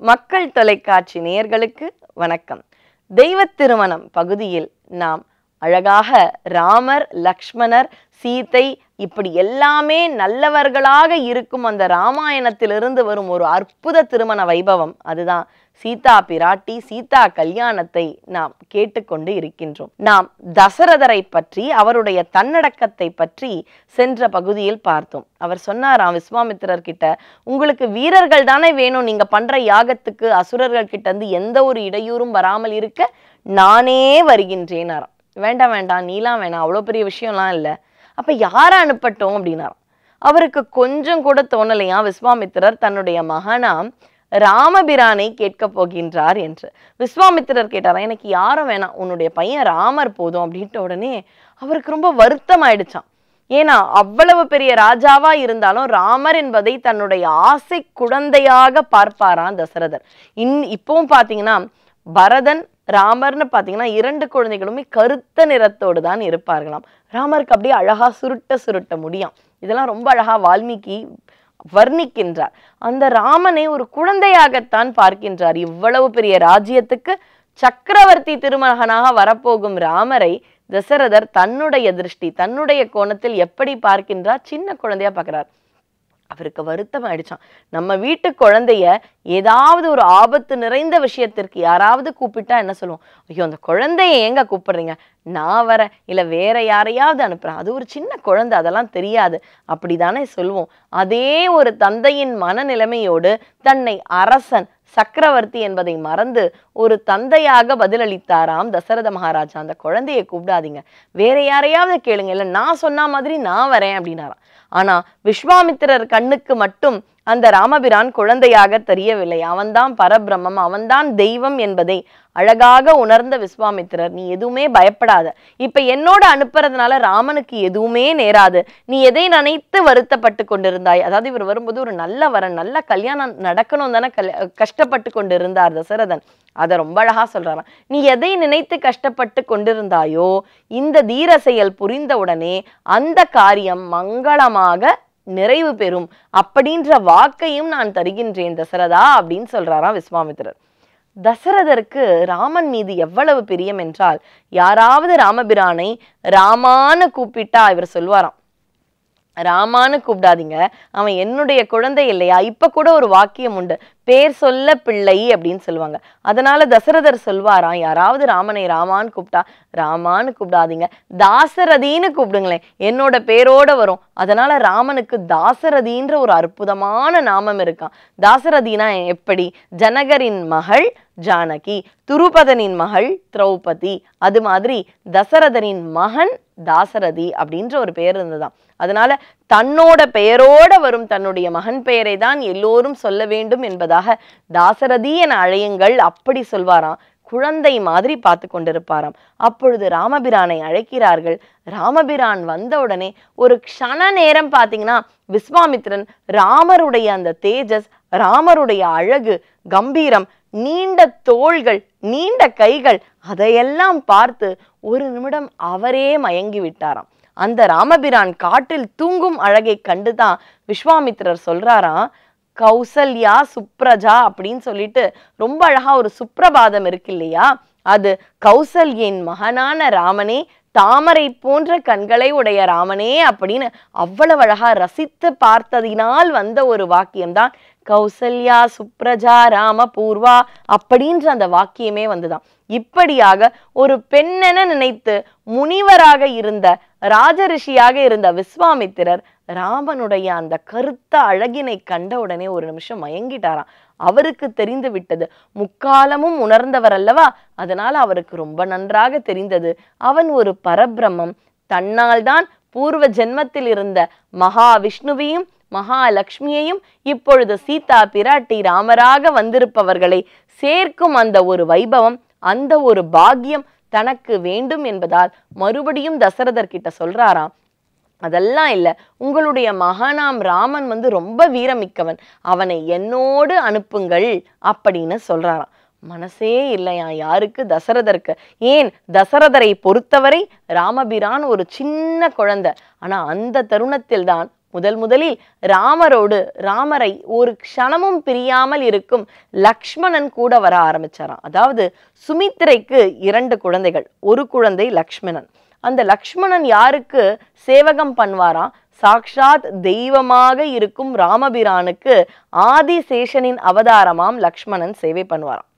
மக்கள் தொலைக்காட்சி நேயர்களுக்கு வணக்கம். தெய்வ திருமணம் பகுதியில் நாம் அழகாக ராமர் லக்ஷ்மணர் சீதை இப்படி எல்லாமே நல்லவர்களாக இருக்கும் அந்த ராமாயணத்திலிருந்து வரும் ஒரு அற்புத திருமண வைபவம். அதுதான் சீதா பிராட்டி சீதா கல்யாணத்தை நாம் கேட்டுக்கொண்டு இருக்கின்றோம். நாம் தசரதரை பற்றி அவருடைய தன்னடக்கத்தை பற்றி சென்ற பகுதியில் பார்த்தோம். அவர் சொன்னாராம் விஸ்வாமித்திரர் கிட்ட உங்களுக்கு வீரர்கள் தானே வேணும்? நீங்க பண்ற யாகத்துக்கு அசுரர்கள் கிட்ட இருந்து எந்த ஒரு இடையூறும் வராமல் இருக்க நானே வருகின்றேனாராம் வேண்டாம் வேண்டாம் நீலாம் வேணாம் அவ்வளோ பெரிய விஷயம்லாம் இல்லை. அப்ப யாரை அனுப்பட்டோம்? அப்படின்னாராம். அவருக்கு கொஞ்சம் கூட தோணலையா? விஸ்வாமித்திரர் தன்னுடைய மகனாம் ராமபிரானை கேட்க போகின்றார் என்று. விஸ்வாமித்திரர் கேட்டாரா எனக்கு யாரும் வேணாம். உன்னுடைய பையன் ராமர் போதும் அப்படின்ட்ட உடனே அவருக்கு ரொம்ப வருத்தம் ஆயிடுச்சான் ஏன்னா அவ்வளவு பெரிய ராஜாவா இருந்தாலும் ராமர் என்பதை தன்னுடைய ஆசை குழந்தையாக பார்ப்பாராம் தசரதர். இன் இப்பவும் பாத்தீங்கன்னா பரதன் ராமர்னு பார்த்தீங்கன்னா இரண்டு குழந்தைகளுமே கருத்த நிறத்தோடு தான் இருப்பார்களாம். ராமருக்கு அப்படியே அழகாக சுருட்ட சுருட்ட முடியும். இதெல்லாம் ரொம்ப அழகாக வால்மீகி வர்ணிக்கின்றார். அந்த ராமனை ஒரு குழந்தையாகத்தான் பார்க்கின்றார். இவ்வளவு பெரிய ராஜ்யத்துக்கு சக்கரவர்த்தி திருமகனாக வரப்போகும் ராமரை தசரதர் தன்னுடைய திருஷ்டி தன்னுடைய கோணத்தில் எப்படி பார்க்கின்றார்? சின்ன குழந்தையா பார்க்கிறார் அவருக்கு வருத்தம் ஆயிடுச்சான் நம்ம வீட்டு குழந்தைய ஏதாவது ஒரு ஆபத்து நிறைந்த விஷயத்திற்கு யாராவது கூப்பிட்டா என்ன சொல்லுவோம்? ஐயோ அந்த குழந்தைய எங்க கூப்பிடுறீங்க? நான் வரேன். இல்ல வேற யாரையாவது அனுப்புறேன். அது ஒரு சின்ன குழந்தை அதெல்லாம் தெரியாது. அப்படிதானே சொல்லுவோம் அதே ஒரு தந்தையின் மனநிலைமையோடு தன்னை அரசன் சக்கரவர்த்தி என்பதை மறந்து ஒரு தந்தையாக பதிலளித்தாராம் தசரத மகாராஜா. அந்த குழந்தையை கூப்பிடாதீங்க. வேற யாரையாவது கேளுங்க. இல்ல நான் சொன்ன மாதிரி நான் வரேன் அப்படின்னாராம். ஆனா விஸ்வாமித்திரர் கண்ணுக்கு மட்டும் அந்த ராமபிரான் குழந்தையாக தெரியவில்லை. அவன்தான் பரபிரம்மம் அவன்தான் தெய்வம் என்பதை அழகாக உணர்ந்த விஸ்வாமித்திரர். நீ எதுவுமே பயப்படாத. இப்ப என்னோட அனுப்புறதுனால ராமனுக்கு எதுவுமே நேராது. நீ எதை நினைத்து வருத்தப்பட்டு கொண்டிருந்தாய்? அதாவது இவர் வரும்போது ஒரு நல்ல வரன் நல்ல கல்யாணம் நடக்கணும் தானே கல் கஷ்டப்பட்டு கொண்டிருந்தார் தசரதன். அதை ரொம்ப அழகா சொல்றாராம். நீ எதை நினைத்து கஷ்டப்பட்டு கொண்டிருந்தாயோ இந்த தீர செயல் புரிந்தவுடனே அந்த காரியம் மங்களமாக நிறைவு பெறும் அப்படின்ற வாக்கையும் நான் தருகின்றேன் தசரதா அப்படின்னு சொல்றாராம் விஸ்வாமித்திரர். தசரதருக்கு ராமன் மீது எவ்வளவு பிரியம் என்றால் யாராவது ராமபிரானை ராமான்னு கூப்பிட்டா இவர் சொல்வாராம் ராமான்னு கூப்பிடாதீங்க அவன் என்னுடைய குழந்தை இல்லையா? இப்ப கூட ஒரு வாக்கியம் உண்டு. பேர் சொல்ல பிள்ளை அப்படின்னு சொல்லுவாங்க. அதனால தசரதர் சொல்வாராம் யாராவது ராமனை ராமான்னு கூப்பிட்டா ராமான்னு கூப்பிடாதீங்க. தாசரதின்னு கூப்பிடுங்களேன். என்னோட பேரோட வரும். அதனால ராமனுக்கு தாசரதின்ற ஒரு அற்புதமான நாமம் இருக்கான் தாசரதினா எப்படி? ஜனகரின் மகள் ஜானகி துருபதனின் மகள் திரௌபதி. அது மாதிரி தசரதனின் மகன் தாசரதி அப்படின்ற ஒரு பெயர் இருந்ததுதான் அதனால தன்னோட பெயரோட வரும் தன்னுடைய மகன் பெயரை தான் எல்லோரும் சொல்ல வேண்டும் என்பதாக தாசரதி என அழையுங்கள் அப்படி சொல்வாராம். குழந்தை மாதிரி பார்த்து கொண்டிருப்பாராம். அப்பொழுது ராமபிரானை அழைக்கிறார்கள். ராமபிரான் வந்தவுடனே ஒரு க்ஷண நேரம் பார்த்தீங்கன்னா விஸ்வாமித்ரன் ராமருடைய அந்த தேஜஸ் ராமருடைய அழகு கம்பீரம் நீண்ட தோள்கள் நீண்ட கைகள் அதையெல்லாம் பார்த்து ஒரு நிமிடம் அவரே மயங்கி விட்டாராம். அந்த ராமபிரான் காட்டில் தூங்கும் அழகை கண்டுதான் விஸ்வாமித்ரர் சொல்றாராம் கௌசல்யா சுப்ரஜா அப்படின்னு சொல்லிட்டு ரொம்ப அழகா ஒரு சுப்ரபாதம் இருக்கு இல்லையா? அது கௌசல்யின் மகனான ராமனே தாமரை போன்ற கண்களை உடைய ராமனே அப்படின்னு அவ்வளவு அழகா ரசித்து பார்த்ததினால் வந்த ஒரு வாக்கியம்தான் கௌசல்யா சுப்ரஜா ராம பூர்வா அப்படின்ற அந்த வாக்கியமே வந்துதான். இப்படியாக ஒரு பெண்ணென நினைத்து முனிவராக இருந்த ராஜரிஷியாக இருந்த விஸ்வாமித்திரர் ராமனுடைய அந்த கருத்த அழகினை கண்ட உடனே ஒரு நிமிஷம் மயங்கிட்டாராம். அவருக்கு தெரிந்து விட்டது. முக்காலமும் உணர்ந்தவர் அல்லவா? அதனால அவருக்கு ரொம்ப நன்றாக தெரிந்தது. அவன் ஒரு பரபிரமம் தன்னால் தான் பூர்வ ஜென்மத்தில் இருந்த மகாவிஷ்ணுவையும் மகாலட்சுமியையும் இப்பொழுது சீதா பிராட்டி ராமராக வந்திருப்பவர்களை சேர்க்கும் அந்த ஒரு வைபவம் அந்த ஒரு பாக்கியம் தனக்கு வேண்டும் என்பதால் மறுபடியும் தசரதர் கிட்ட சொல்றாராம். அதெல்லாம் இல்லை. உங்களுடைய மகனாம் ராமன் வந்து ரொம்ப வீரமிக்கவன். அவனை என்னோடு அனுப்புங்கள் அப்படின்னு சொல்கிறாராம் மனசே இல்லையா? யாருக்கு? தசரதருக்கு. ஏன்? தசரதரை பொறுத்தவரை ராமபிரான் ஒரு சின்ன குழந்தை. ஆனால் அந்த தருணத்தில் தான் முதல் முதலில் ராமரோடு ராமரை ஒரு க்ஷணமும் பிரியாமல் இருக்கும் லக்ஷ்மணன் கூட வர ஆரம்பிச்சாராம். அதாவது சுமித்திரைக்கு இரண்டு குழந்தைகள். ஒரு குழந்தை லக்ஷ்மணன். அந்த லக்ஷ்மணன் யாருக்கு சேவகம் பண்ணுவாராம்? சாக்ஷாத் தெய்வமாக இருக்கும் ராமபிரானுக்கு ஆதிசேஷனின் அவதாரமாம் லக்ஷ்மணன் சேவை பண்ணுவாராம்.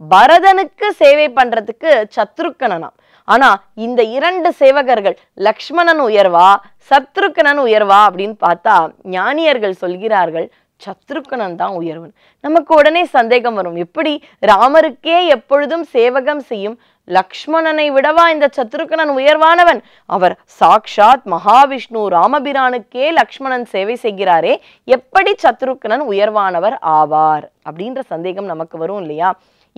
பரதனுக்கு சேவை பண்றதுக்கு சத்ருக்கணனாம் ஆனா இந்த இரண்டு சேவகர்கள் லக்ஷ்மணன் உயர்வா சத்ருக்கணன் உயர்வா அப்படின்னு பார்த்தா ஞானியர்கள் சொல்கிறார்கள் சத்ருக்கணன் தான் உயர்வன். நமக்கு உடனே சந்தேகம் வரும். எப்படி ராமருக்கே எப்பொழுதும் சேவகம் செய்யும் லக்ஷ்மணனை விடவா இந்த சத்ருக்கனன் உயர்வானவன்? அவர் சாக்ஷாத் மகாவிஷ்ணு ராமபிரானுக்கே லக்ஷ்மணன் சேவை செய்கிறாரே எப்படி சத்ருக்கனன் உயர்வானவர் ஆவார்? அப்படின்ற சந்தேகம் நமக்கு வரும் இல்லையா?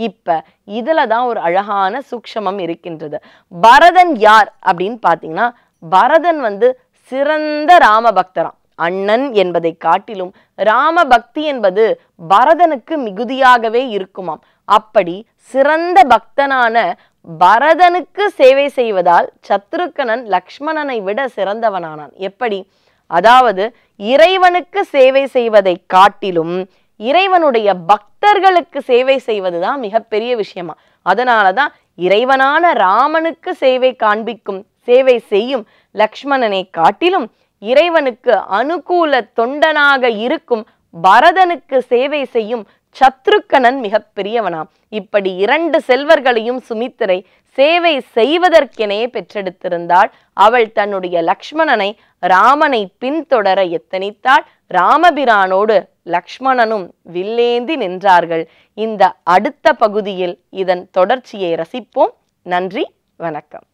இப்ப இதுல தான் ஒரு அழகான சூக்ஷமம் இருக்கின்றது. பரதன் யார் அப்படின்னு பாத்தீங்கன்னா பரதன் வந்து சிறந்த ராம பக்தராம் அண்ணன் என்பதை காட்டிலும் ராம பக்தி என்பது பரதனுக்கு மிகுதியாகவே இருக்குமாம். அப்படி சிறந்த பக்தனான பரதனுக்கு சேவை செய்வதால் சத்ருக்கனன் லக்ஷ்மணனை விட சிறந்தவனானான். எப்படி? அதாவது இறைவனுக்கு சேவை செய்வதை காட்டிலும் இறைவனுடைய பக்தர்களுக்கு சேவை செய்வதுதான் மிகப்பெரிய விஷயமா. அதனாலதான் இறைவனான ராமனுக்கு சேவை காண்பிக்கும் சேவை செய்யும் லக்ஷ்மணனை காட்டிலும் இறைவனுக்கு அனுகூல தொண்டனாக இருக்கும் பரதனுக்கு சேவை செய்யும் சத்ருக்கனன் மிகப்பெரியவனாம் இப்படி இரண்டு செல்வர்களையும் சுமித்திரை சேவை செய்வதற்கெனே பெற்றெடுத்திருந்தாள். அவள் தன்னுடைய லக்ஷ்மணனை ராமனை பின்தொடர எத்தனித்தாள். ராமபிரானோடு லக்ஷ்மணனும் வில்லேந்தி நின்றார்கள். இந்த அடுத்த பகுதியில் இதன் தொடர்ச்சியை ரசிப்போம். நன்றி வணக்கம்.